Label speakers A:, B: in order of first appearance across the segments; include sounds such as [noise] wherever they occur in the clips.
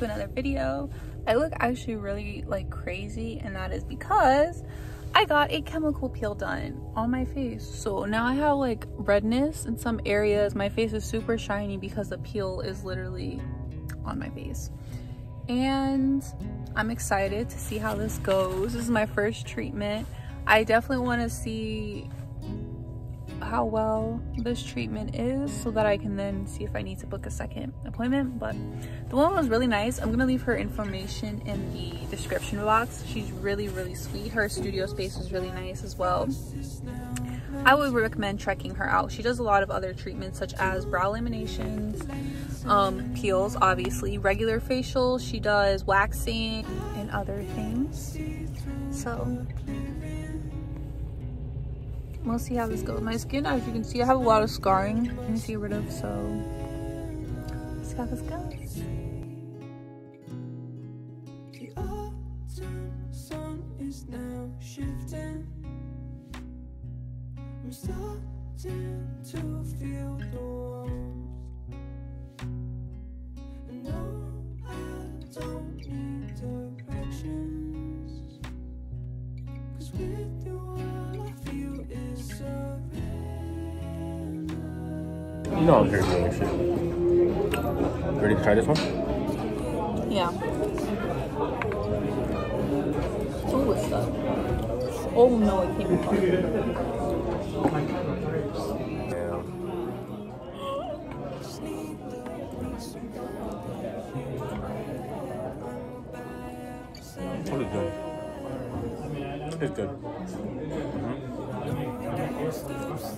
A: to another video. I look actually really like crazy and that is because i got a chemical peel done on my face. So now i have like redness in some areas. My face is super shiny because the peel is literally on my face. And i'm excited to see how this goes. This is my first treatment. I definitely want to see how well this treatment is so that I can then see if I need to book a second appointment. But the woman was really nice. I'm gonna leave her information in the description box. She's really, really sweet. Her studio space was really nice as well. I would recommend checking her out. She does a lot of other treatments such as brow laminations, um, peels, obviously, regular facial. She does waxing and other things. So we'll see how this goes. My skin, as you can see, I have a lot of scarring need to get rid of, so let's see how this goes.
B: The autumn sun is now shifting. I'm starting to feel the You
C: know I'm here doing this shit. Ready to try this one?
A: Yeah. Oh? Oh no, it came apart.
C: Is good? It's good.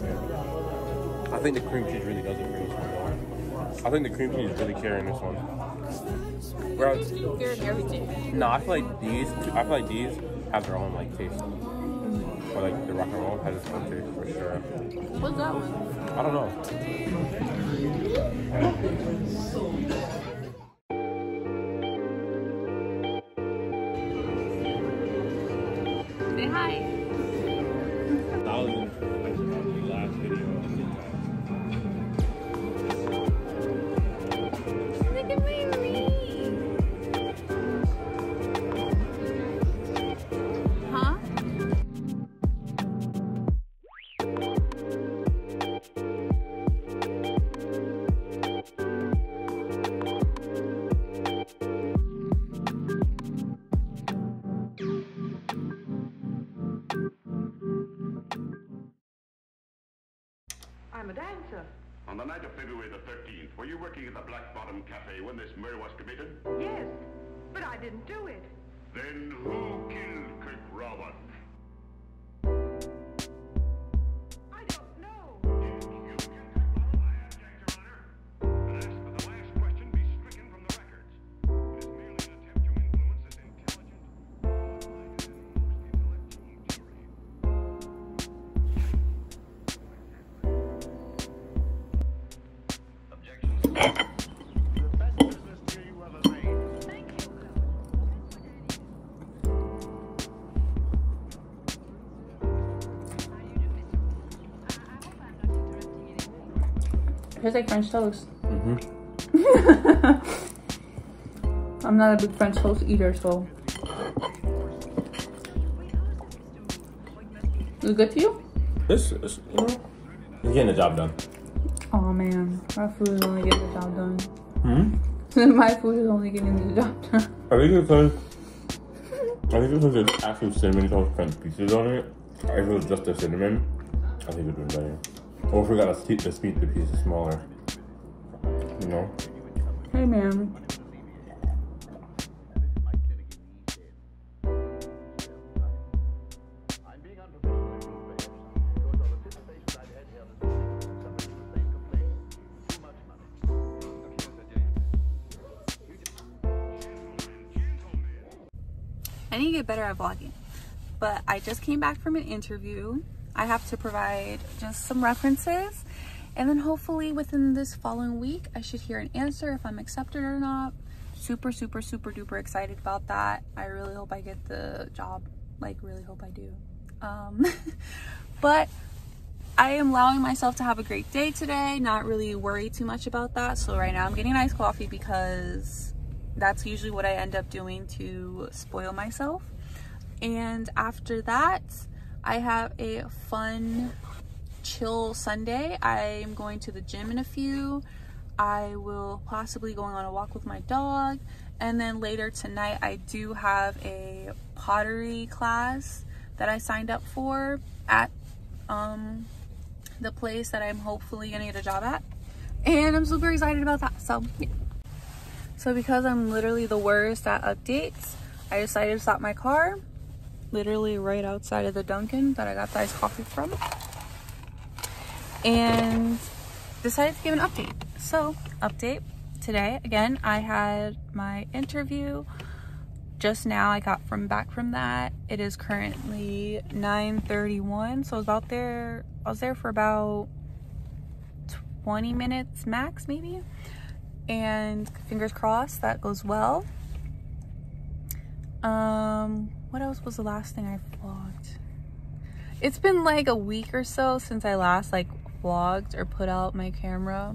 C: Mhm. I think the cream cheese really does it for this one. I think the cream cheese is really carrying this one. Whereas,
A: Here and everything.
C: no, I feel like these, I feel like these have their own like taste. Or like the rock and roll has its own taste for sure.
A: What's that one?
C: I don't know. The
D: night of February the 13th, were you working at the Black Bottom Cafe when this murder was committed?
E: Yes, but I didn't do it.
D: Then who killed Kirk Robin?
A: Tastes like French toast.
C: Mm-hmm. [laughs]
A: I'm not a big French toast eater, so. Is it good to you?
C: This is, you know, it's getting the job done.
A: Oh man, my food is only getting the job done.
C: Hmm? [laughs]
A: my food is only getting the job done.
C: I think it's because I think it's because there's actual cinnamon toast crunch pieces on it. If it was just the cinnamon, I think it would be better. Or if we got to split the split the pieces smaller. You know?
A: hey man.
D: I'm being unprofessional in this because of anticipations I'd had here this morning from somebody with the same complaint. Too much money.
A: I need to get better at vlogging. But I just came back from an interview. I have to provide just some references. And then hopefully within this following week, I should hear an answer if I'm accepted or not. Super, super, super duper excited about that. I really hope I get the job. Like, really hope I do. Um, [laughs] but I am allowing myself to have a great day today, not really worry too much about that. So right now I'm getting an iced coffee because that's usually what I end up doing to spoil myself. And after that, I have a fun, chill Sunday. I'm going to the gym in a few. I will possibly going on a walk with my dog. And then later tonight, I do have a pottery class that I signed up for at um, the place that I'm hopefully gonna get a job at. And I'm super excited about that. So, yeah. So because I'm literally the worst at updates, I decided to stop my car literally right outside of the Dunkin' that I got the iced coffee from. And decided to give an update. So, update today again, I had my interview just now. I got from back from that. It is currently 9:31, so I was out there I was there for about 20 minutes max maybe. And fingers crossed that goes well. Um what else was the last thing I vlogged? It's been like a week or so since I last like vlogged or put out my camera.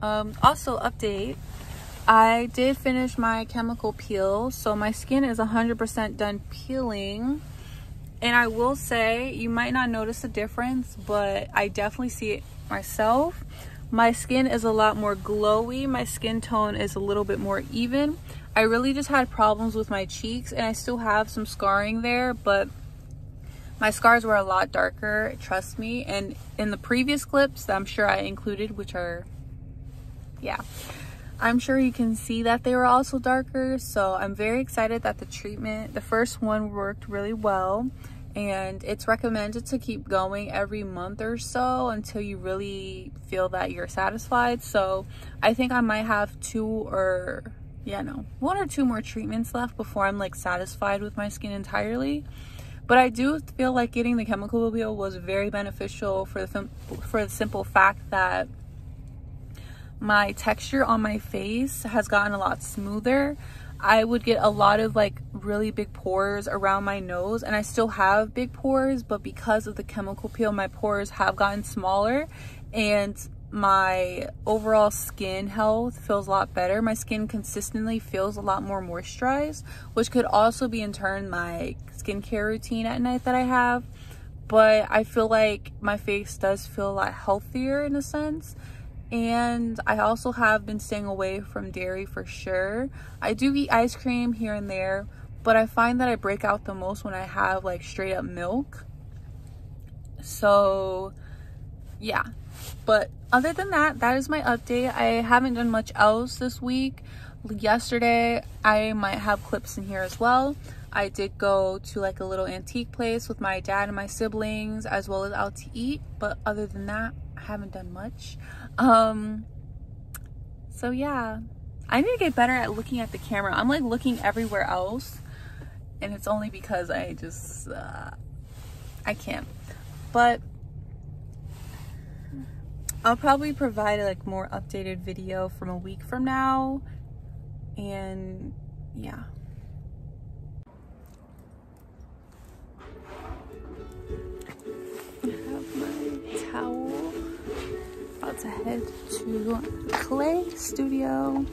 A: Um, also, update. I did finish my chemical peel, so my skin is 100% done peeling. And I will say, you might not notice a difference, but I definitely see it myself. My skin is a lot more glowy. My skin tone is a little bit more even. I really just had problems with my cheeks, and I still have some scarring there, but my scars were a lot darker, trust me. And in the previous clips that I'm sure I included, which are yeah i'm sure you can see that they were also darker. So i'm very excited that the treatment the first one worked really well. And it's recommended to keep going every month or so until you really feel that you're satisfied. So i think i might have two or yeah no one or two more treatments left before i'm like satisfied with my skin entirely but I do feel like getting the chemical peel was very beneficial for the for the simple fact that my texture on my face has gotten a lot smoother. I would get a lot of like really big pores around my nose and I still have big pores but because of the chemical peel my pores have gotten smaller and my overall skin health feels a lot better. My skin consistently feels a lot more moisturized which could also be in turn my skincare routine at night that I have but I feel like my face does feel a lot healthier in a sense and I also have been staying away from dairy for sure. I do eat ice cream here and there, but I find that I break out the most when I have like straight up milk. So yeah, but other than that, that is my update. I haven't done much else this week. Yesterday, I might have clips in here as well. I did go to like a little antique place with my dad and my siblings as well as out to eat. But other than that, I haven't done much. Um, so yeah, I need to get better at looking at the camera. I'm like looking everywhere else and it's only because I just, uh, I can't. But I'll probably provide a like more updated video from a week from now. And yeah. I have my towel. About to head to Clay Studio.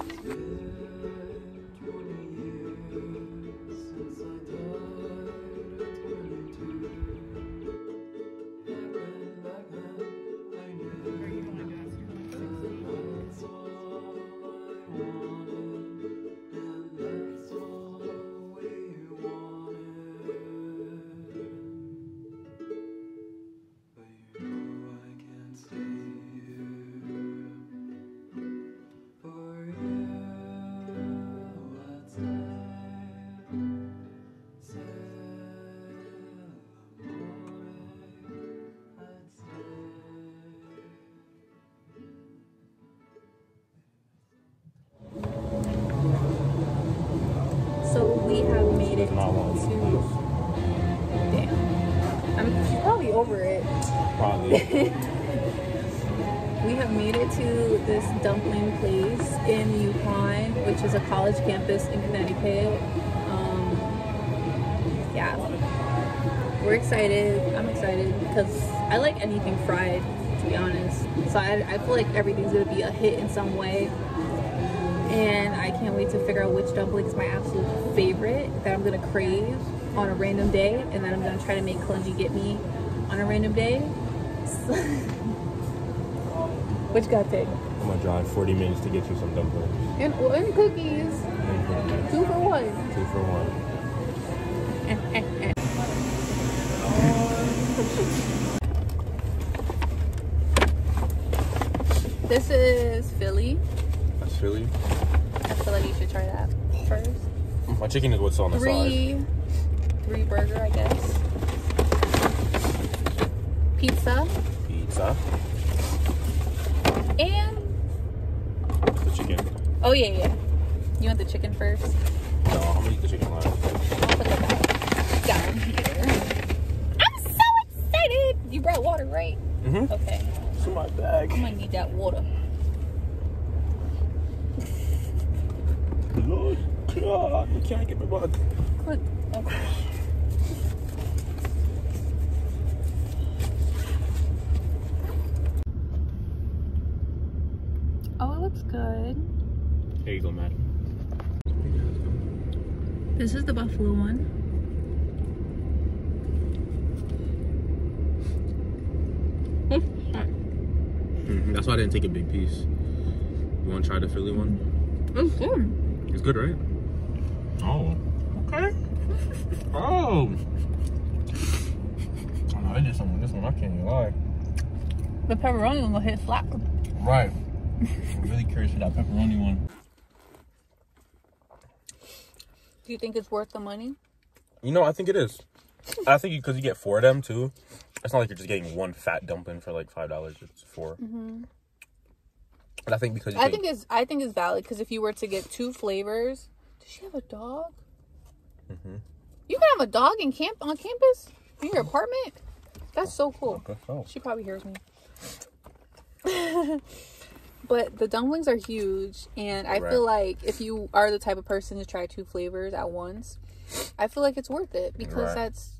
A: Over it.
C: Probably. [laughs]
A: We have made it to this dumpling place in UConn, which is a college campus in Connecticut. Um, yeah, we're excited. I'm excited because I like anything fried, to be honest. So I, I feel like everything's gonna be a hit in some way. And I can't wait to figure out which dumpling is my absolute favorite that I'm gonna crave on a random day, and then I'm gonna try to make Kalunji get me on a random day. [laughs] Which gotta pick?
C: I'm gonna drive 40 minutes to get you some dumplings.
A: And, well, and cookies. Mm-hmm. Two for one.
C: Two for one. [laughs]
A: This is Philly.
C: That's Philly.
A: I feel like you should try that first.
C: My chicken is what's on the side.
A: Three, three burger, I guess. Pizza
C: Pizza.
A: and
C: The chicken.
A: oh yeah, yeah. You want the chicken first?
C: No, I'm gonna eat the chicken last.
A: I'll put that down here. I'm so excited! You brought water, right?
C: Mm-hmm.
A: Okay.
C: It's in my bag.
A: I might need that water.
C: Lord God, I can't get my bug.
A: Good. Okay. Oh, it looks good.
C: Here you go, madam.
A: This is the buffalo one.
C: Mm, that's why I didn't take a big piece. You want to try the Philly one?
A: It's good.
C: It's good, right? Oh. Okay. oh. Oh, no, I did something with this one. I can't even lie.
A: The pepperoni one will hit flat.
C: Right. I'm really curious for that pepperoni one.
A: Do you think it's worth the money?
C: You know, I think it is. I think because you get four of them too. It's not like you're just getting one fat dumpling for like five dollars. It's 4 mm-hmm. And I think because you
A: I think it's I think it's valid because if you were to get two flavors, does she have a dog? Mm-hmm. You can have a dog in camp on campus in your apartment. That's so cool.
C: So.
A: She probably hears me. [laughs] but the dumplings are huge, and I
C: Right.
A: feel like if you are the type of person to try two flavors at once, I feel like it's worth it because
C: Right.
A: that's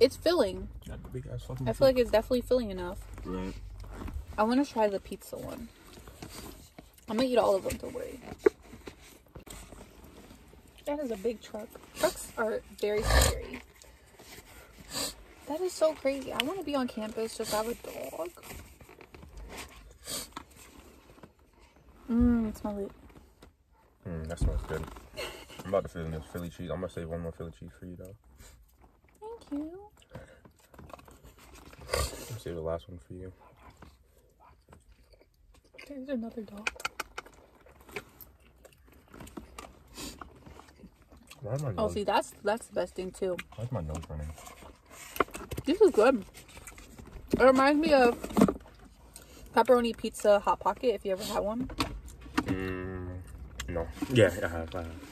A: it's filling.
C: Got the big ass fucking
A: I feel like it's definitely filling enough.
C: Right.
A: I want to try the pizza one. I'm gonna eat all of them. Don't worry. That is a big truck. Trucks are very scary. That is so crazy. I want to be on campus just have a dog. Mmm, it.
C: Mm, that smells good. I'm about to fill in this Philly cheese. I'm gonna save one more Philly cheese for you though.
A: Thank you.
C: I'll save the last one for you.
A: There's another dog.
C: Nose?
A: Oh, see, that's that's the best thing too.
C: Why's my nose running?
A: This is good. It reminds me of pepperoni pizza hot pocket. If you ever had one.
C: Mm, no. Yeah, I have. I have.